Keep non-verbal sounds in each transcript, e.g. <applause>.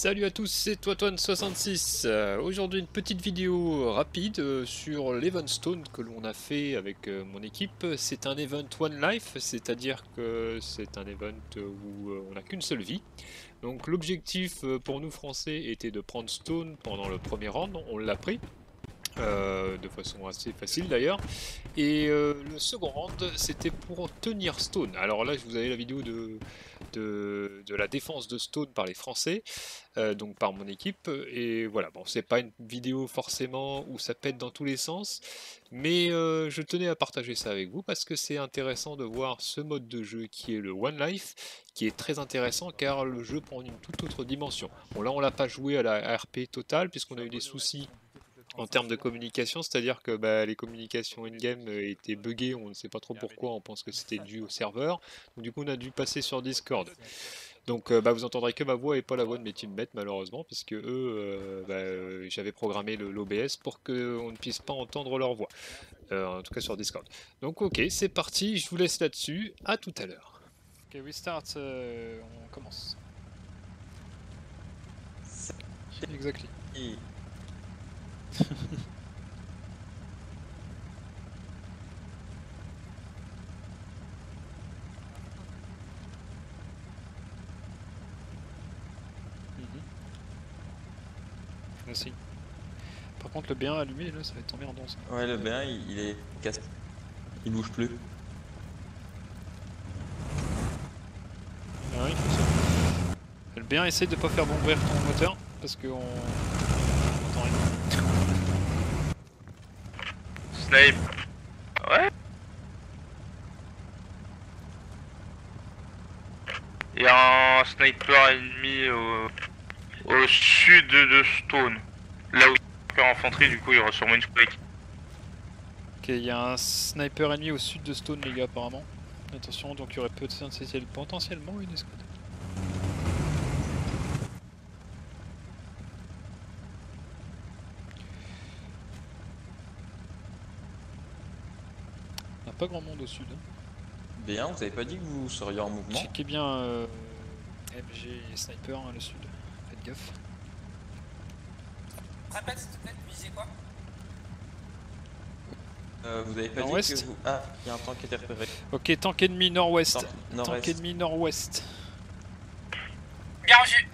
Salut à tous, c'est Toitoine66. Euh, Aujourd'hui, une petite vidéo rapide euh, sur l'Event Stone que l'on a fait avec euh, mon équipe. C'est un event One Life, c'est-à-dire que c'est un event où on n'a qu'une seule vie. Donc l'objectif pour nous français était de prendre Stone pendant le premier round, on l'a pris. Euh, de façon assez facile d'ailleurs. Et euh, le second c'était pour tenir Stone. Alors là, vous avez la vidéo de, la défense de Stone par les Français, euh, donc par mon équipe. Et voilà, bon, c'est pas une vidéo forcément où ça pète dans tous les sens, mais je tenais à partager ça avec vous parce que c'est intéressant de voir ce mode de jeu qui est le One Life, qui est très intéressant car le jeu prend une toute autre dimension. Bon, là, on l'a pas joué à la RP totale puisqu'on a eu des soucis en termes de communication, c'est-à-dire que bah, les communications in-game euh, étaient buggées, on ne sait pas trop pourquoi, on pense que c'était dû au serveur. Donc du coup on a dû passer sur Discord. Donc euh, bah, vous entendrez que ma voix et pas la voix de mes teammates malheureusement, puisque eux, euh, bah, euh, j'avais programmé l'OBS pour qu'on ne puisse pas entendre leur voix. Euh, en tout cas sur Discord. Donc ok, c'est parti, je vous laisse là-dessus, à tout à l'heure. Ok, we start, euh, on commence. Exactly. Mhm. Par contre, le bien allumé, là, ça va être emmerdant ça. Ouais, le B1 il, il est casse. Il bouge plus. Ah oui. Le bien essaye de pas faire bondir ton moteur parce qu'on Ouais. Il y a un sniper ennemi au, au sud de Stone. Là où il y a infanterie, du coup, il y aura sûrement une spike. Ok, il y a un sniper ennemi au sud de Stone, les gars, apparemment. Attention, donc il y aurait potentiel- potentiellement une escouade. Pas grand monde au sud. hein. B1, vous avez pas dit que vous seriez en mouvement Checkez bien euh, MG et sniper, hein, le sud. Faites gaffe. Répète s'il te plaît, visez quoi? Euh, Vous avez pas dit Nord-ouest que vous... Ah, il y a un tank qui été repéré. Ok, tank ennemi nord-ouest. Tank ennemi nord-ouest. Bien reçu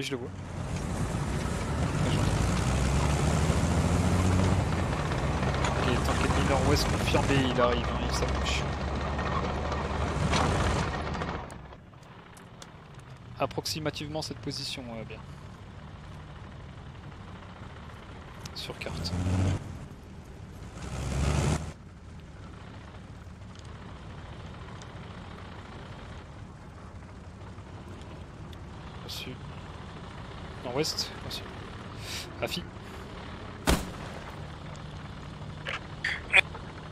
Je le vois. Ok, tank ennemi nord-ouest confirmé, il arrive, hein, il s'approche. Approximativement cette position, bien. Sur carte. Reçu. Nord-ouest. Afi.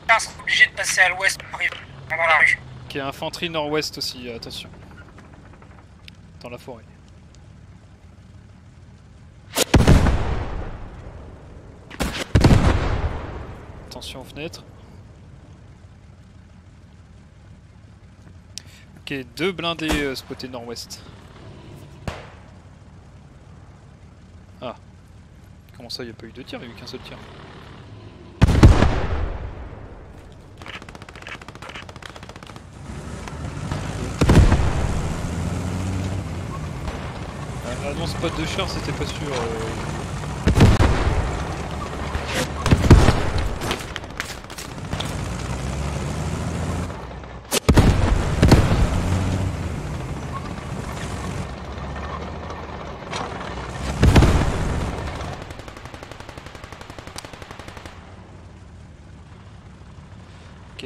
On sera obligé de passer à l'ouest pour arriver dans la rue. Ok, infanterie nord-ouest aussi, attention. Dans la forêt. Attention aux fenêtres. Ok, deux blindés euh, spotés nord-ouest. Ah. Comment ça, il n'y a pas eu de tir Il n'y a eu qu'un seul tir. Ah non, spot de char, c'était pas sûr. euh.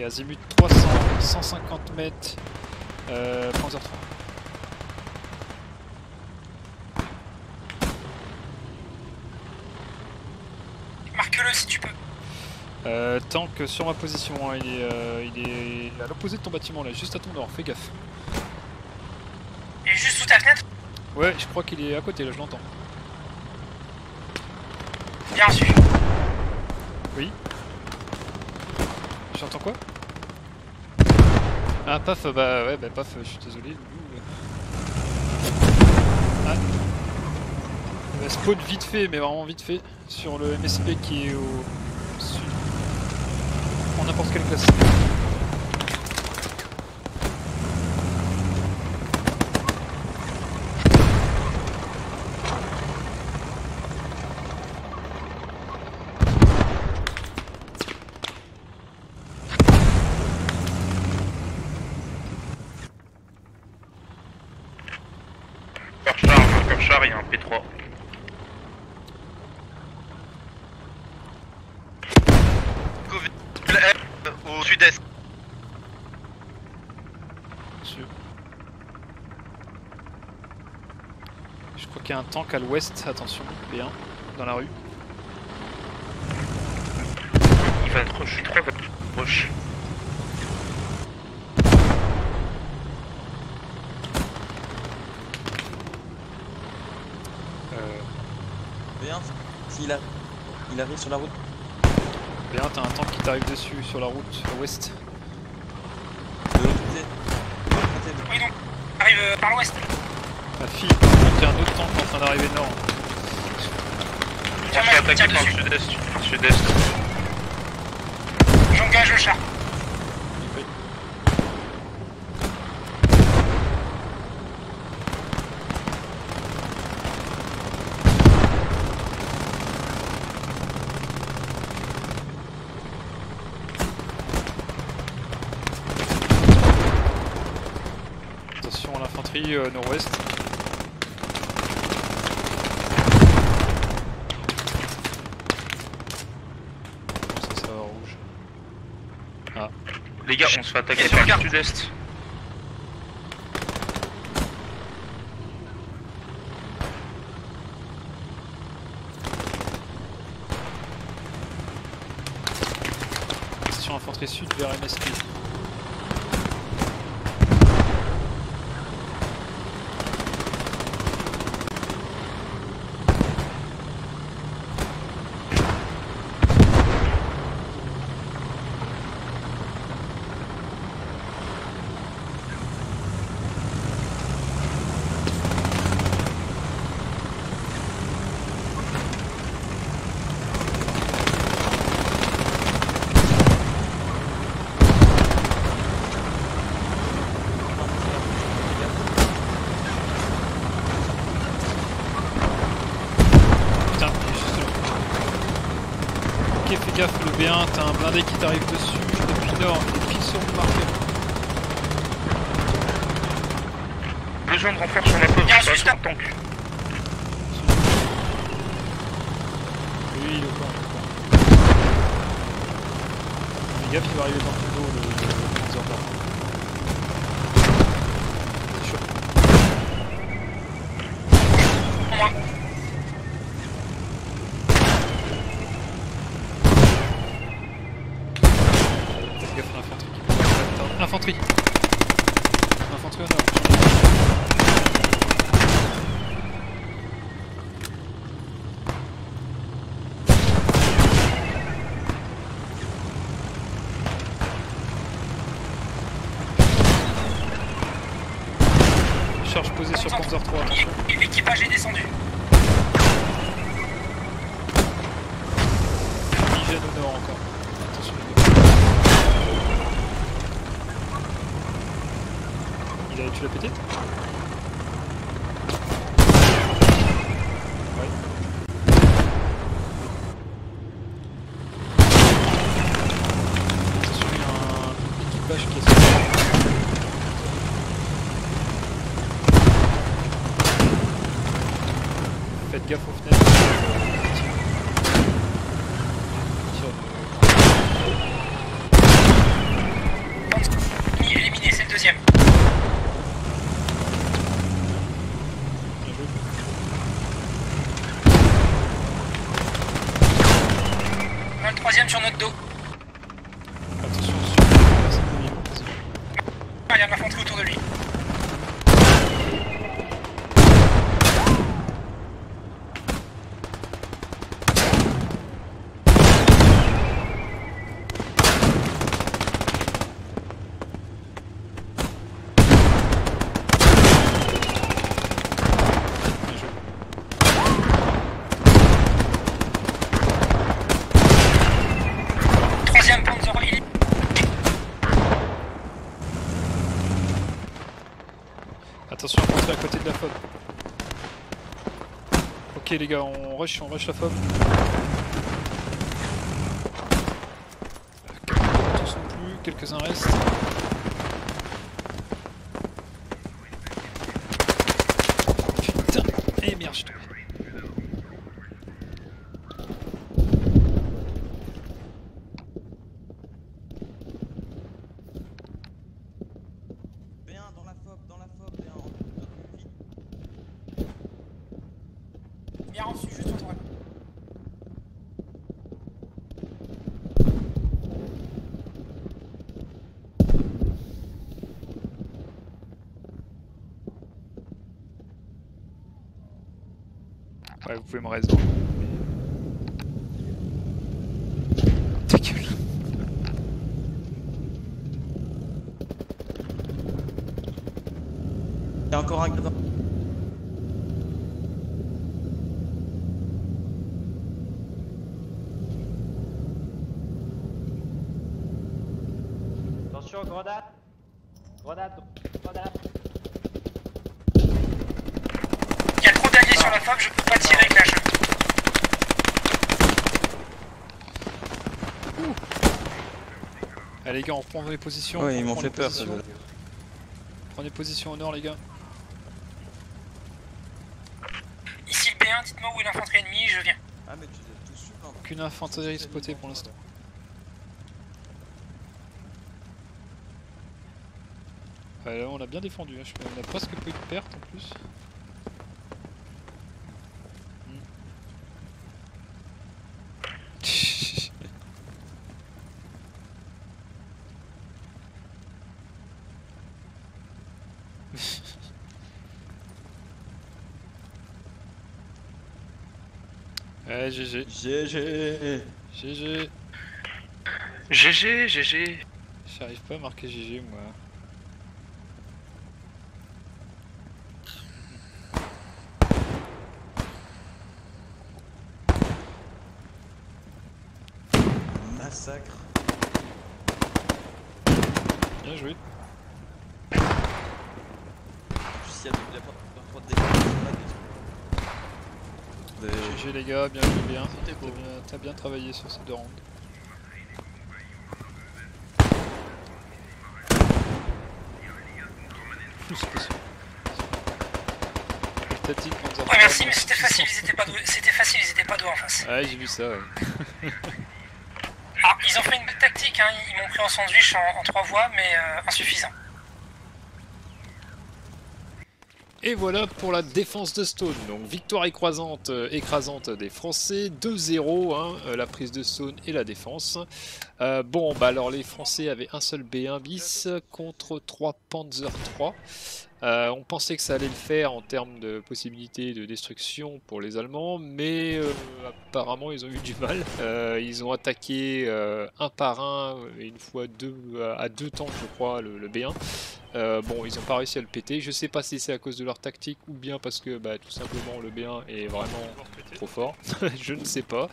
Azimut 300, 150 mètres, euh, Panzer 3. Marque-le si tu peux. Euh, tank sur ma position, hein, il, est, euh, il est à l'opposé de ton bâtiment là, juste à ton nord, fais gaffe. Et juste sous ta fenêtre Ouais, je crois qu'il est à côté là, je l'entends. Bien reçu. J'entends quoi? Ah, paf, bah ouais, bah paf, je suis désolé. Ah. Va spawn vite fait, mais vraiment vite fait, sur le MSP qui est au sud. En n'importe quelle classe. Corchar, un Corchar, il y a un P3. Au sud-est. Monsieur. Je crois qu'il y a un tank à l'ouest, attention, B1, dans la rue. Il va être proche, il va être proche. Euh, B1, s'il a... il arrive sur la route. B1, t'as un tank qui t'arrive dessus sur la route à l'ouest. De l'autre côté. De l'autre côté. de- Oui, donc, arrive euh, par l'ouest. Ma fille, il y a un autre tank en train d'arriver nord. Je me tire attaquer par le sud-est. Sud-est. J'engage le char. Euh, nord-ouest. Ça, ça va rouge. Les gars, on se fait attaquer par le sud-est. Attention infanterie sud vers MSP. Putain, il est juste là. Ok, fais gaffe, le B1, t'as un blindé qui t'arrive dessus depuis nord, pile sur le marqueur. Besoin de renfort sur la côte, Bien, pas juste sur le tank. Oui, il est au camp, il est au camp. Fais gaffe, il va arriver dans ton dos, le, le, le Blanc. C'est chaud. 14h03. L'équipage est descendu. Niger au nord encore. Attention. Il a, tu l'as pété? Gift 15. Les gars, on rush, on rush la plus, quelques-uns restent. Putain Eh merde, je suis tombé. B1 dans la fob, dans la fob, B1. Bien reçu, juste en droite. Ouais, vous pouvez me raison. Ta gueule. Il y a encore un gars. Attention, grenade Grenade Grenade Il y a trop d'alliés sur la fob, je peux pas tirer avec la. Allez les gars, on reprend les positions. Ouais, on ils m'ont fait peur. Prenez position au nord les gars. Ici le B1, dites-moi où est l'infanterie ennemie, je viens. Ah, mais tu tous su, non Aucune infanterie spotée pour l'instant. Ouais, là, on a bien défendu, hein, je- on a presque peu de pertes en plus. Ouais, GG. GG GG. GG, GG. J'arrive pas à marquer GG moi. Massacre Bien joué. En plus, il y a de la porte de défense là-dessus. GG les gars, bien joué bien. C'était T'as bien, t'as bien travaillé sur ces deux rounds. Tactique, on Ouais, pas- merci, mais c'était facile, ils étaient pas doués. C'était facile, ils étaient pas doués en face. Ouais, j'ai vu ça, ouais. Ah, ils ont fait une bonne tactique, hein. ils m'ont pris en sandwich en, en trois voies, mais euh, insuffisant. Et voilà pour la défense de Stone. Donc victoire écrasante, euh, écrasante des Français, 2-0, hein, euh, la prise de Stone et la défense. Euh, bon, bah alors les Français avaient un seul B1 bis contre 3 Panzer 3. Euh, on pensait que ça allait le faire en termes de possibilités de destruction pour les Allemands, mais apparemment ils ont eu du mal. Ils ont attaqué un par un, une fois deux, à deux temps je crois, le B1. Euh, bon, ils n'ont pas réussi à le péter. Je sais pas si c'est à cause de leur tactique ou bien parce que bah, tout simplement le B1 est vraiment trop fort. <laughs> je ne sais pas.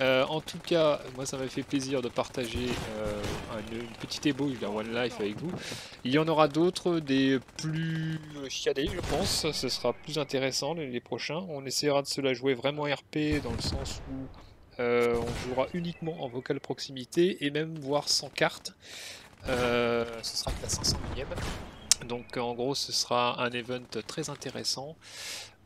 Euh, en tout cas, moi ça m'a fait plaisir de partager euh, un- une petite ébauche d'un One Life avec vous. Il y en aura d'autres, des plus chiadés, je pense. Ce sera plus intéressant les, prochains. On essaiera de se la jouer vraiment RP dans le sens où on jouera uniquement en vocal proximité et même voire sans carte. Euh, ce sera la 500 millième. Donc en gros ce sera un event très intéressant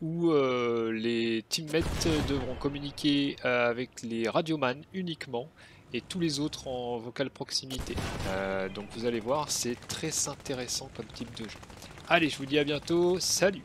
où euh, les teammates devront communiquer avec les radiomans uniquement et tous les autres en vocal proximité. Euh, donc vous allez voir c'est très intéressant comme type de jeu. Allez je vous dis à bientôt, salut